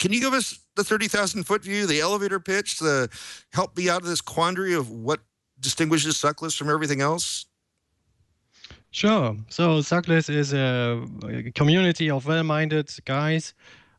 can you give us the 30,000 foot view, the elevator pitch, the help me out of this quandary of what distinguishes Suckless from everything else? Sure. So Suckless is a, community of well-minded guys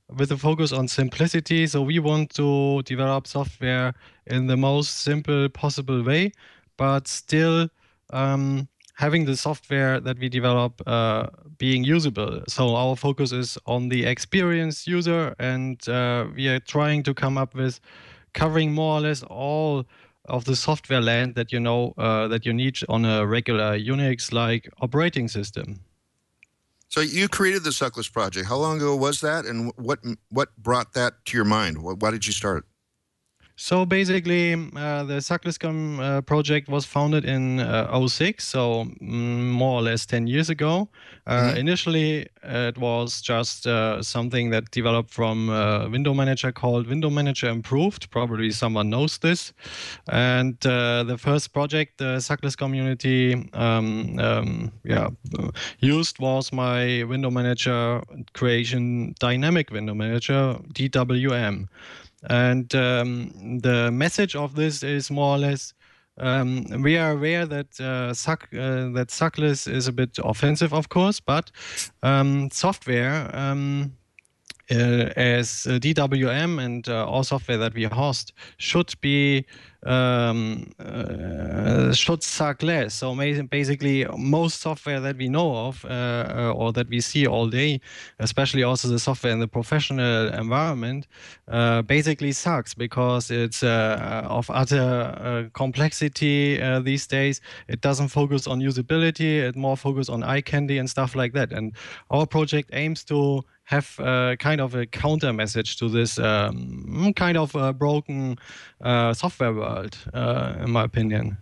with a focus on simplicity. So we want to develop software in the most simple possible way, but still um, having the software that we develop uh, being usable. So our focus is on the experienced user, and uh, we are trying to come up with covering more or less all of the software land that you know uh, that you need on a regular Unix-like operating system. So you created the Suckless project. How long ago was that, and what what brought that to your mind? Why did you start? So basically, uh, the Suckless.com uh, project was founded in uh, 06, so mm, more or less 10 years ago. Uh, mm-hmm. Initially, it was just uh, something that developed from a window manager called Window Manager Improved. Probably someone knows this. And uh, the first project the Suckless community um, um, yeah, used was my window manager creation dynamic window manager, DWM. And um, the message of this is more or less um, we are aware that uh, suck, uh, that Suckless is a bit offensive, of course, but um, software um, as DWM and uh, all software that we host should be um, uh, should suck less. So basically, most software that we know of uh, uh, or that we see all day, especially also the software in the professional environment, uh, basically sucks because it's uh, of utter uh, complexity these days. It doesn't focus on usability. It more focus on eye candy and stuff like that. And our project aims to have uh, kind of a counter message to this um, kind of broken uh, software world, uh, in my opinion.